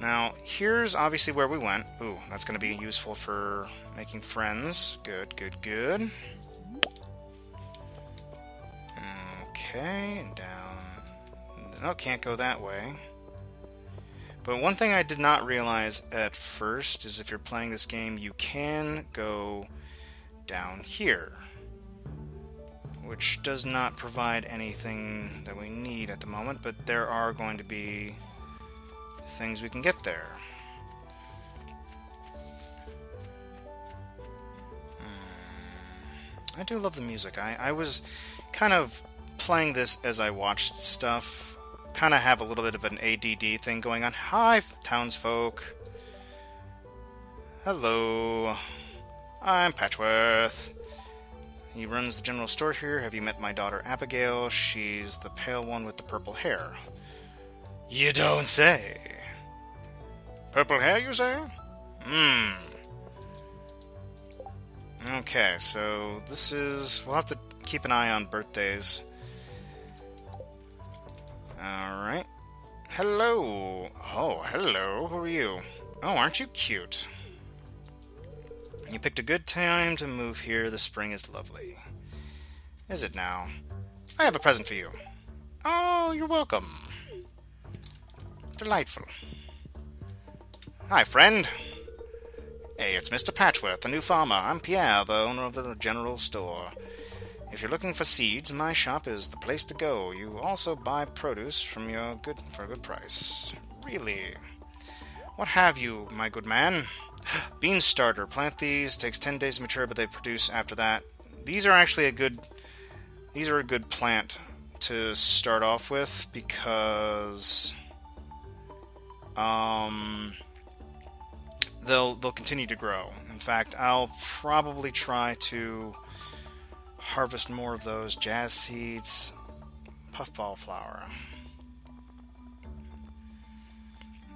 Now, here's obviously where we went. Ooh, that's going to be useful for making friends. Good, good, good. Okay, down. No, can't go that way. But one thing I did not realize at first is if you're playing this game, you can go down here. Which does not provide anything that we need at the moment, but there are going to be things we can get there. Hmm. I do love the music. I, I was kind of playing this as I watched stuff. Kind of have a little bit of an ADD thing going on. Hi, townsfolk. Hello. I'm Patchworth. He runs the general store here. Have you met my daughter Abigail? She's the pale one with the purple hair. You don't say. Purple hair, you say? Hmm. Okay, so this is. We'll have to keep an eye on birthdays. Alright. Hello. Oh, hello. Who are you? Oh, aren't you cute? You picked a good time to move here. The spring is lovely. Is it now? I have a present for you. Oh, you're welcome. Delightful. Hi, friend. Hey, it's Mr. Patchworth, the new farmer. I'm Pierre, the owner of the general store. If you're looking for seeds, my shop is the place to go. You also buy produce from your good for a good price. Really? What have you, my good man? Bean starter. Plant these. Takes ten days to mature, but they produce after that. These are actually a good. These are a good plant to start off with because um they'll they'll continue to grow. In fact, I'll probably try to harvest more of those jazz seeds, puffball flower.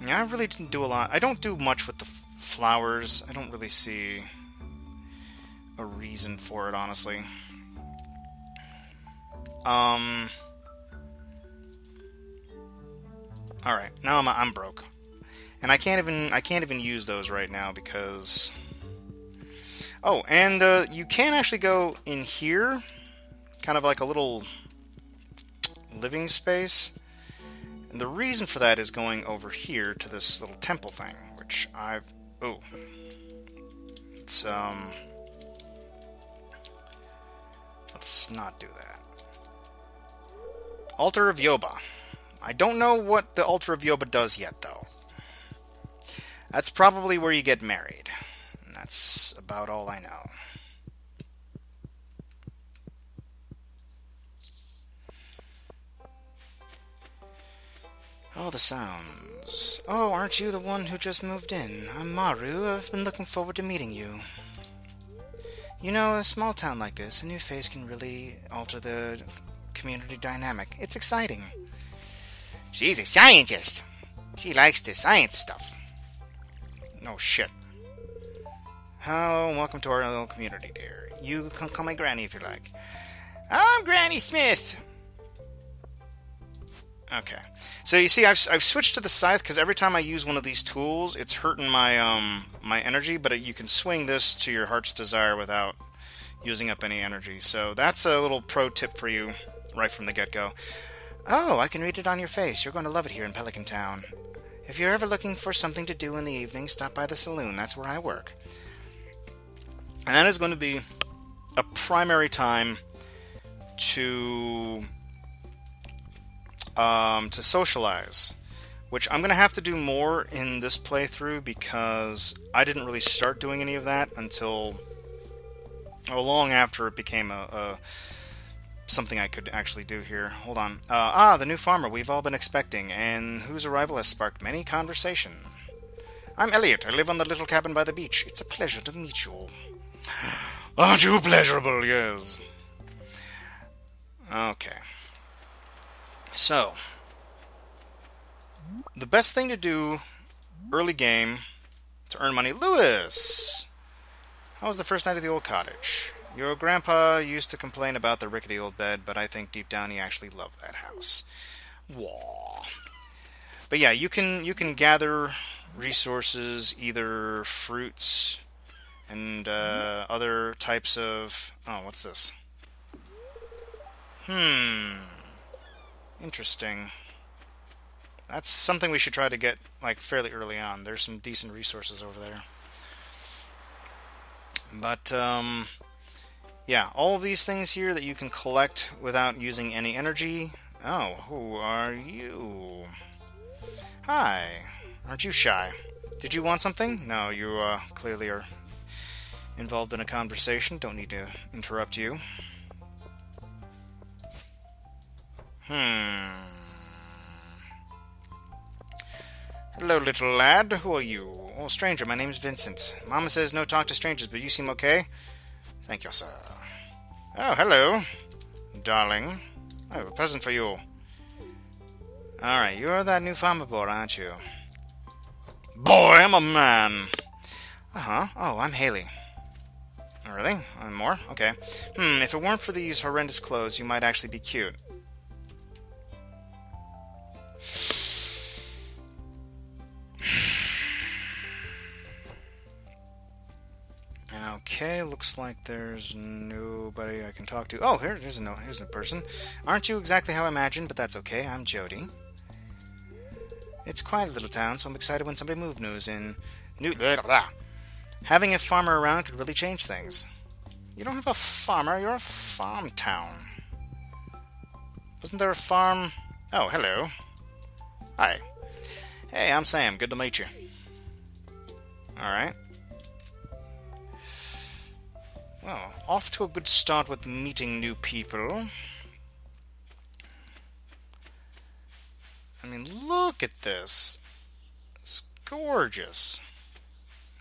Yeah, I really didn't do a lot. I don't do much with the flowers. I don't really see a reason for it, honestly. Um. All right, now I'm I'm broke and I can't even I can't even use those right now because. Oh, and uh, you can actually go in here, kind of like a little living space. And the reason for that is going over here to this little temple thing, which I've oh, it's um, let's not do that. Altar of Yoba. I don't know what the Altar of Yoba does yet, though. That's probably where you get married. And that's about all I know. Oh, the sounds. Oh, aren't you the one who just moved in? I'm Maru. I've been looking forward to meeting you. You know, a small town like this, a new face can really alter the community dynamic. It's exciting. She's a scientist. She likes the science stuff. Oh, shit. Hello, welcome to our little community, dear. You can call me Granny if you like. I'm Granny Smith. Okay. So you see, I've, I've switched to the scythe because every time I use one of these tools, it's hurting my um my energy. But you can swing this to your heart's desire without using up any energy. So that's a little pro tip for you right from the get go. Oh, I can read it on your face. You're going to love it here in Pelican Town. If you're ever looking for something to do in the evening, stop by the saloon. That's where I work. And that is going to be a primary time to um, to socialize, which I'm going to have to do more in this playthrough because I didn't really start doing any of that until long after it became a, a something I could actually do here. Hold on. Uh, ah, the new farmer we've all been expecting, and whose arrival has sparked many conversation. I'm Elliott. I live on the little cabin by the beach. It's a pleasure to meet you. Aren't you pleasurable? Yes. Okay. So, the best thing to do early game to earn money. Lewis! How was the first night of the old cottage? Your grandpa used to complain about the rickety old bed, but I think deep down he actually loved that house. Wah. But yeah, you can you can gather resources, either fruits and uh, other types of. Oh, what's this? Hmm. Interesting. That's something we should try to get like fairly early on. There's some decent resources over there. But um, yeah, all of these things here that you can collect without using any energy. Oh, who are you? Hi. Aren't you shy? Did you want something? No, you uh, clearly are involved in a conversation. Don't need to interrupt you. Hmm. Hello, little lad. Who are you? Oh, stranger, my name's Vincent. Mama says no talk to strangers, but you seem okay. Thank you, sir. Oh, hello, darling. I have a present for you. Alright, you're that new farmer boy, aren't you? Boy, I'm a man! Uh-huh. Oh, I'm Haley. Really? Uh, more? Okay. Hmm, if it weren't for these horrendous clothes, you might actually be cute. Okay, looks like there's nobody I can talk to. Oh, here, there's a no, here's a person. Aren't you exactly how I imagined, but that's okay. I'm Jodi. It's quite a little town, so I'm excited when somebody move news in. New. Blah, blah. Having a farmer around could really change things. You don't have a farmer, you're a farm town. Wasn't there a farm? Oh, hello. Hi. Hey, I'm Sam. Good to meet you. Alright. Off to a good start with meeting new people. I mean, look at this. It's gorgeous.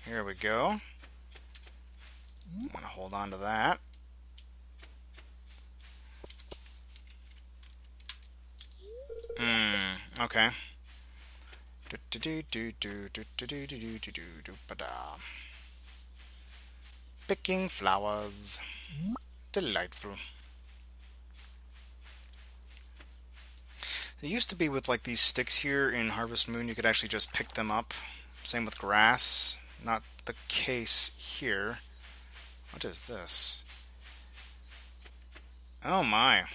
Here we go. I'm going to hold on to that. Hmm, okay. Picking flowers. Delightful. It used to be with like these sticks here in Harvest Moon, you could actually just pick them up. Same with grass. Not the case here. What is this? Oh my.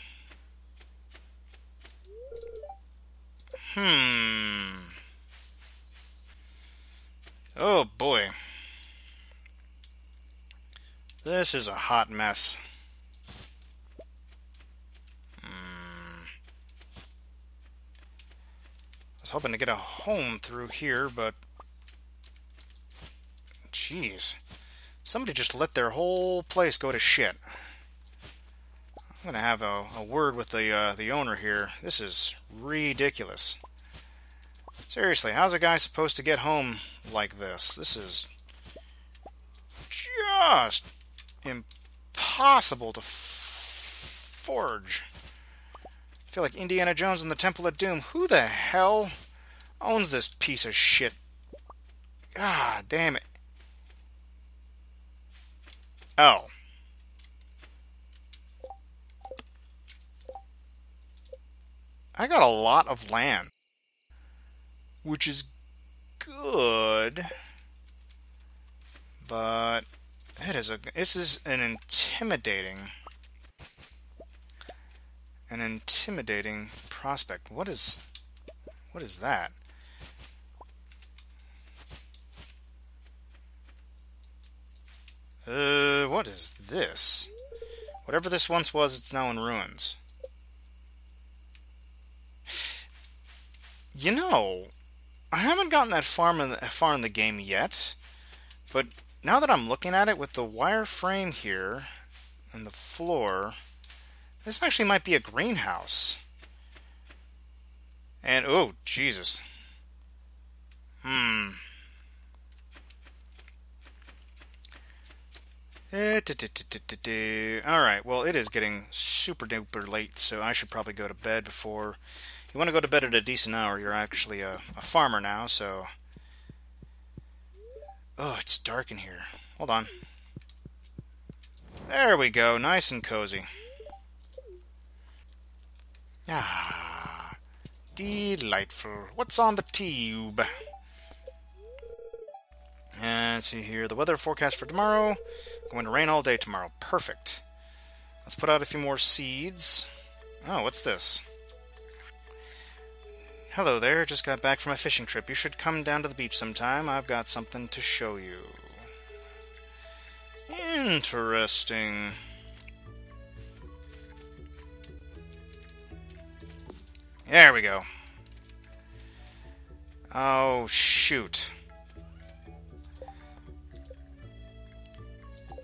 Hmm. Oh boy. This is a hot mess. I was hoping to get a home through here, but... Jeez. Somebody just let their whole place go to shit. I'm gonna have a, a word with the uh, the owner here. This is ridiculous. Seriously, how's a guy supposed to get home like this? This is just impossible to forge I feel like Indiana Jones and the Temple of Doom. Who the hell owns this piece of shit? God damn it. Oh. I got a lot of land. Which is good. But it is a this is an intimidating an intimidating prospect. What is what is that? Uh, what is this? Whatever this once was, it's now in ruins. You know, I haven't gotten that far in the, far in the game yet, but now that I'm looking at it with the wire frame here and the floor, this actually might be a greenhouse. And, oh, Jesus. Hmm. Eh, Alright, well, it is getting super duper late, so I should probably go to bed before. You want to go to bed at a decent hour. You're actually a, a farmer now, so. Oh, it's dark in here. Hold on. There we go, nice and cozy. Ah, delightful. What's on the tube? And let's see here. The weather forecast for tomorrow. Going to rain all day tomorrow. Perfect. Let's put out a few more seeds. Oh, what's this? Hello there, just got back from a fishing trip. You should come down to the beach sometime. I've got something to show you. Interesting. There we go. Oh, shoot.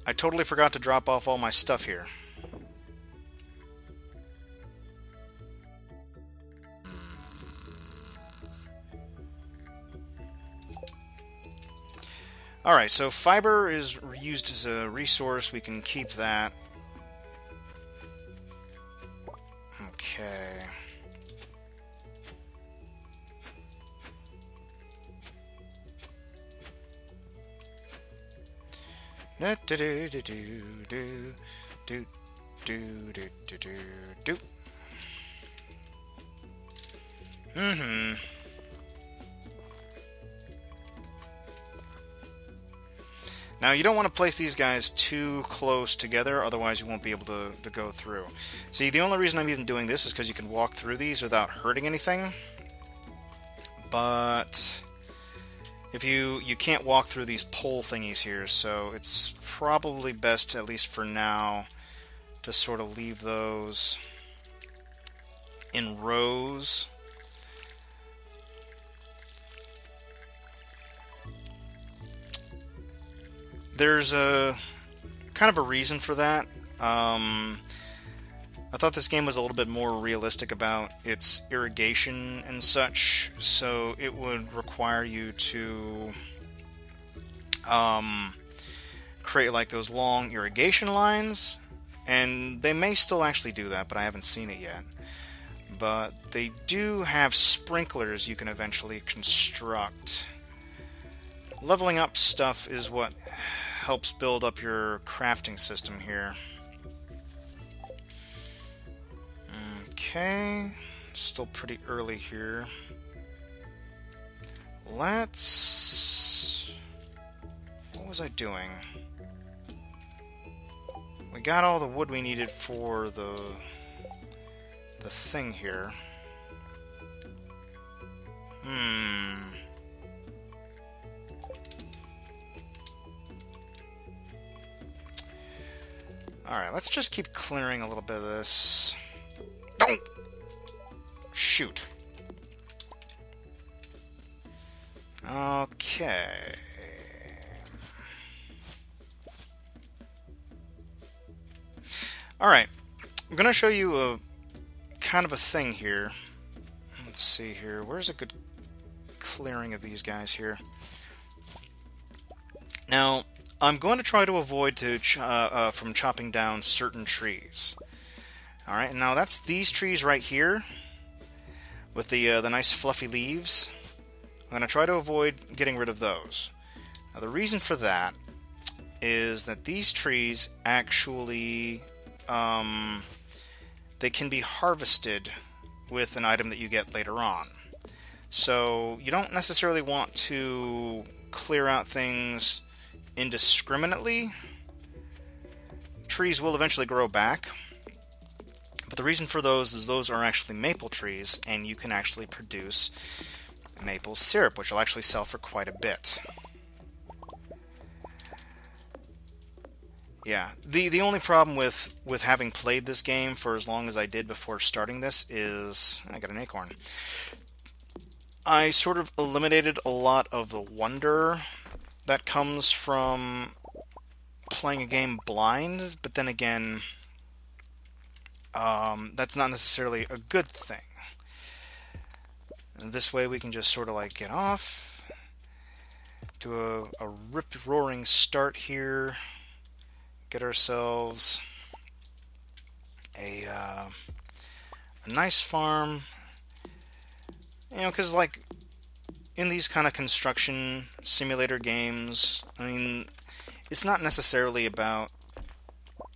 I totally forgot to drop off all my stuff here. Alright, so fiber is used as a resource. We can keep that. Okay. Do do do do do do do do do do. Mm-hmm. Now, you don't want to place these guys too close together, otherwise you won't be able to, to go through. See, the only reason I'm even doing this is because you can walk through these without hurting anything. But if you you can't walk through these pole thingies here, so it's probably best, at least for now, to sort of leave those in rows. There's a kind of a reason for that. Um, I thought this game was a little bit more realistic about its irrigation and such, so it would require you to um, create like those long irrigation lines, and they may still actually do that, but I haven't seen it yet. But they do have sprinklers you can eventually construct. Leveling up stuff is what helps build up your crafting system here. Okay, still pretty early here. Let's... What was I doing? We got all the wood we needed for the the thing here. Hmm. Alright, let's just keep clearing a little bit of this. Don't! Shoot. Okay. Alright. I'm going to show you a kind of a thing here. Let's see here. Where's a good clearing of these guys here? Now, I'm going to try to avoid to ch uh, uh, from chopping down certain trees. All right, now that's these trees right here with the uh, the nice fluffy leaves. I'm going to try to avoid getting rid of those. Now the reason for that is that these trees actually um, they can be harvested with an item that you get later on. So you don't necessarily want to clear out things indiscriminately. Trees will eventually grow back, but the reason for those is those are actually maple trees, and you can actually produce maple syrup, which will actually sell for quite a bit. Yeah, the the only problem with with having played this game for as long as I did before starting this is I got an acorn. I sort of eliminated a lot of the wonder that comes from playing a game blind, but then again, um, that's not necessarily a good thing. This way we can just sort of like get off, do a, a rip roaring start here, get ourselves a, uh, a nice farm, you know, because like in these kind of construction simulator games, I mean, it's not necessarily about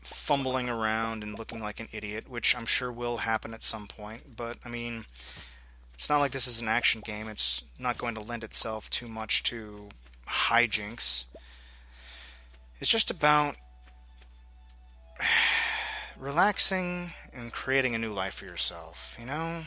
fumbling around and looking like an idiot, which I'm sure will happen at some point, but I mean, it's not like this is an action game. It's not going to lend itself too much to hijinks. It's just about relaxing and creating a new life for yourself, you know?